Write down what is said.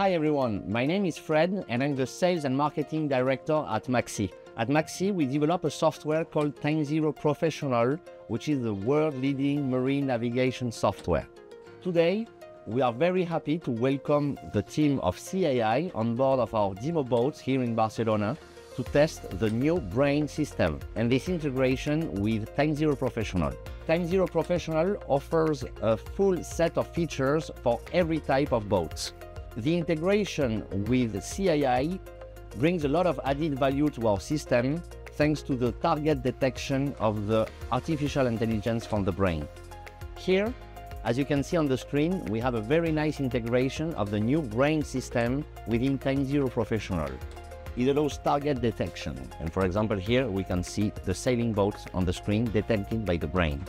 Hi everyone, my name is Fred and I'm the Sales and Marketing Director at MaxSea. At MaxSea, we develop a software called TimeZero Professional, which is the world-leading marine navigation software. Today, we are very happy to welcome the team of SEA.AI on board of our demo boats here in Barcelona to test the new brain system and this integration with TimeZero Professional. TimeZero Professional offers a full set of features for every type of boats. The integration with SEA.AI brings a lot of added value to our system thanks to the target detection of the artificial intelligence from the brain. Here, as you can see on the screen, we have a very nice integration of the new brain system within TimeZero Professional. It allows target detection. And for example, here we can see the sailing boats on the screen detected by the brain.